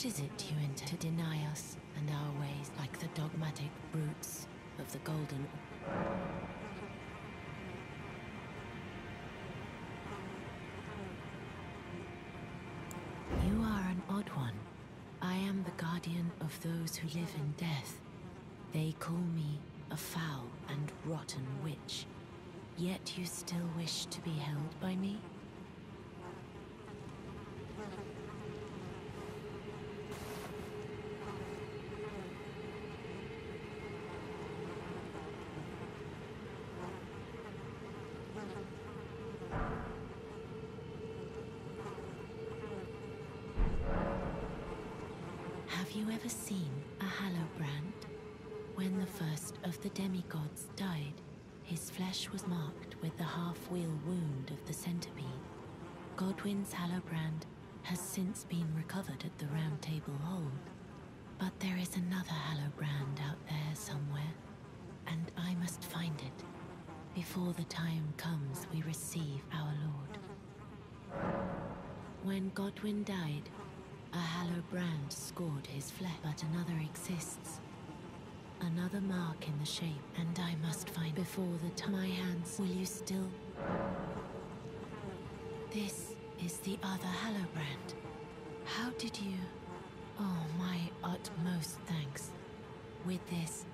What is it you intend to deny us and our ways like the dogmatic brutes of the Golden? You are an odd one. I am the guardian of those who live in death. They call me a foul and rotten witch. Yet you still wish to be held by me? Have you ever seen a Hallowbrand? When the first of the demigods died, his flesh was marked with the half-wheel wound of the centipede. Godwyn's Hallowbrand has since been recovered at the Round Table Hold. But there is another Hallowbrand out there somewhere, and I must find it before the time comes we receive our Lord. When Godwyn died, a Hallowbrand scored his flesh, but another exists. Another mark in the shape, and I must find before the time my hands. Will you still? This is the other Hallowbrand. How did you? Oh, my utmost thanks. With this,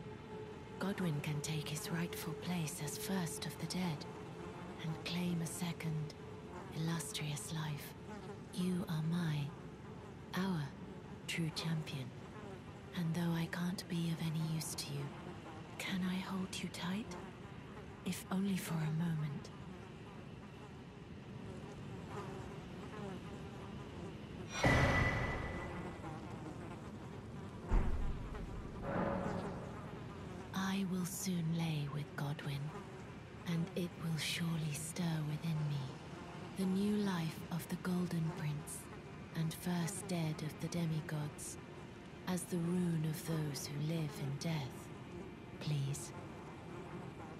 Godwyn can take his rightful place as first of the dead and claim a second, illustrious life. You are my, our true champion. And though I can't be of any use to you, can I hold you tight? If only for a moment. I will soon lay with Godwyn, and it will surely stir within me the new life of the Golden Prince and first dead of the demigods, as the rune of those who live in death. Please,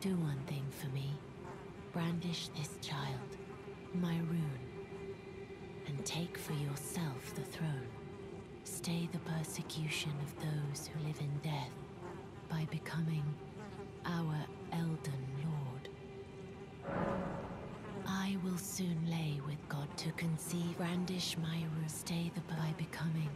do one thing for me. Brandish this child, my rune, and take for yourself the throne. Stay the persecution of those who live in death by becoming our Elden Lord. I will soon lay with God to conceive, brandish my rune, stay the by becoming.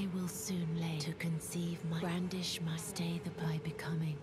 I will soon lay to conceive my brandish my stay the by becoming.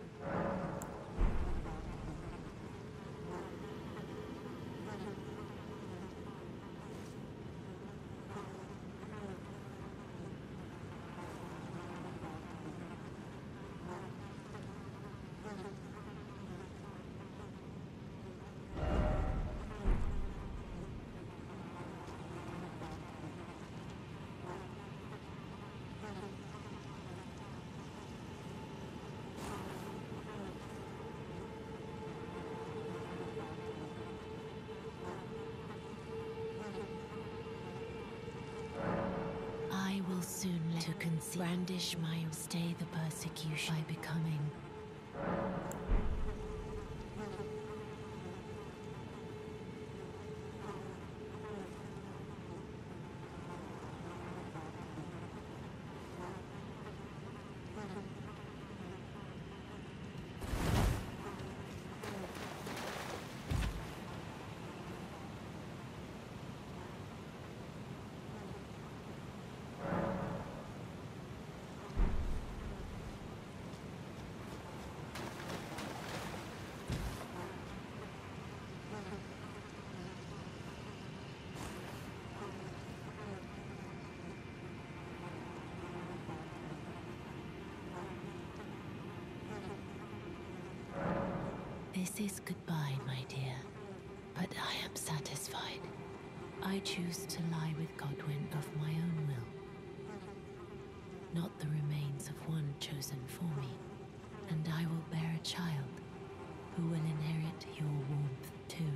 I will soon lay to conceive brandish my stay the persecution by becoming. This is goodbye, my dear. But I am satisfied. I choose to lie with Godwyn of my own will. Not the remains of one chosen for me. And I will bear a child who will inherit your warmth too.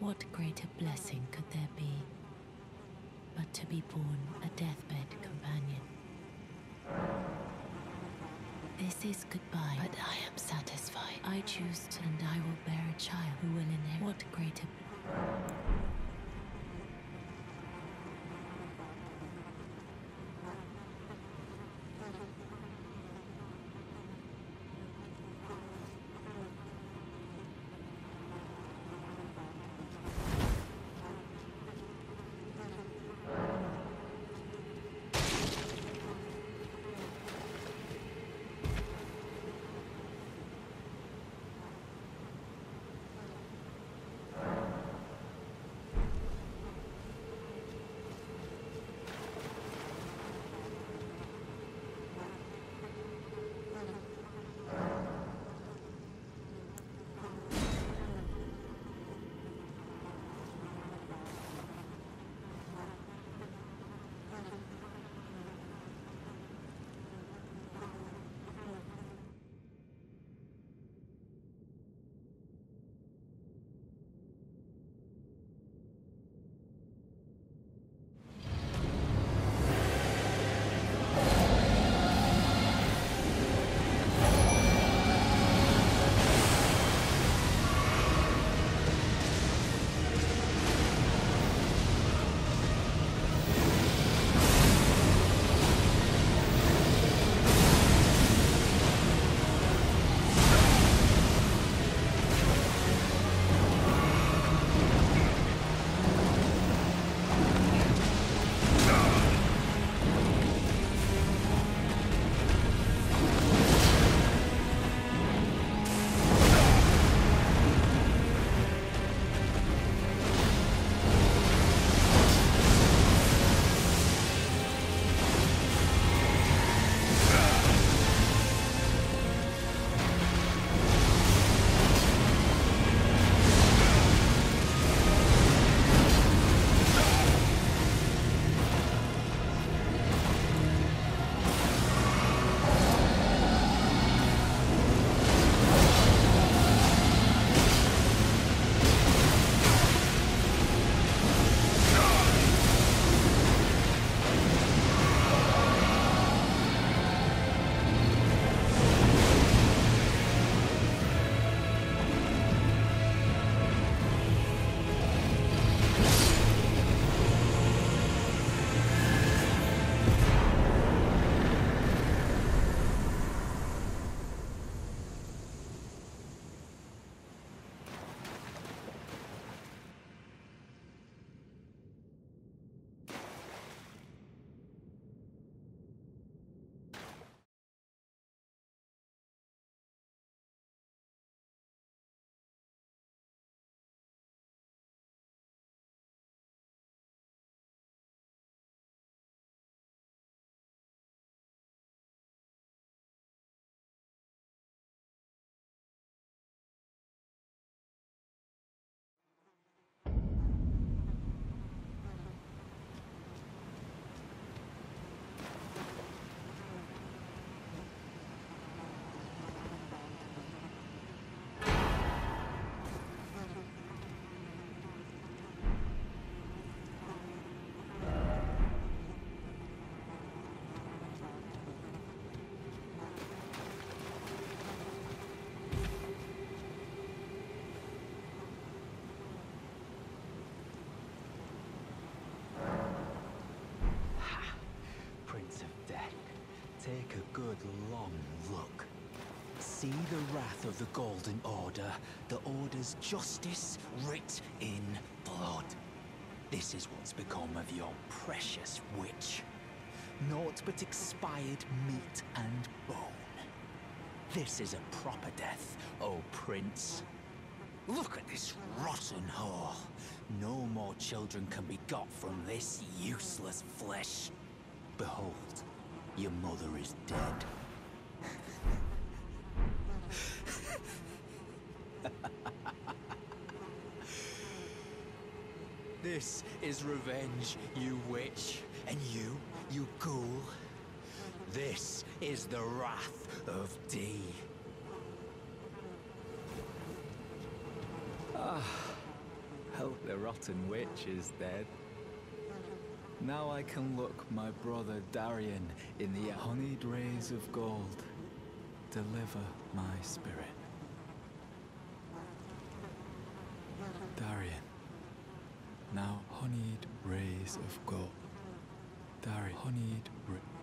What greater blessing could there be but to be born a deathbed companion? This is goodbye, but I am satisfied. I choose to, and I will bear a child who will inherit. What greater. Take a good long look. See the wrath of the Golden Order, the Order's justice writ in blood. This is what's become of your precious witch. Naught but expired meat and bone. This is a proper death, O Prince. Look at this rotten whore. No more children can be got from this useless flesh. Behold, your mother is dead. this is revenge, you witch. And you, you ghoul. This is the wrath of D. Ah, well, the rotten witch is dead. Now I can look my brother Darian in the honeyed rays of gold. Deliver my spirit. Darian. Now honeyed rays of gold. Darian. Honeyed ra-